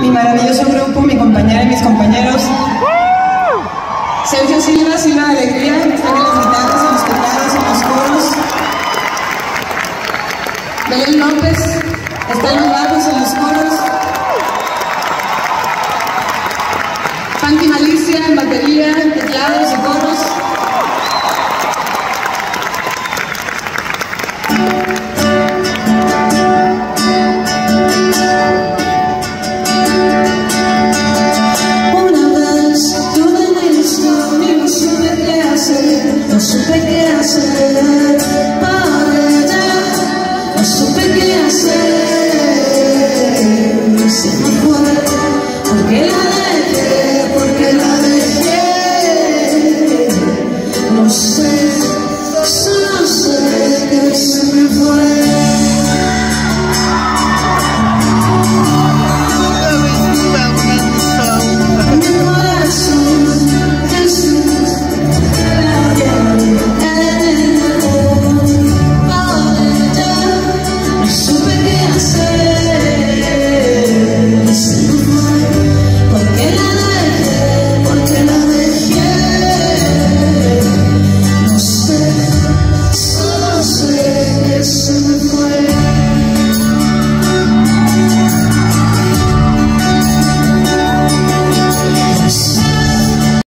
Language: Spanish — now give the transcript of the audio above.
mi maravilloso grupo, mi compañera y mis compañeros. Sergio Silva, Silva de Alegría, está en las guitarras, en los teclados, en los coros. Belén López, está en los bajos, en los coros. Fanti Malicia en batería, teclados y coros. Yeah.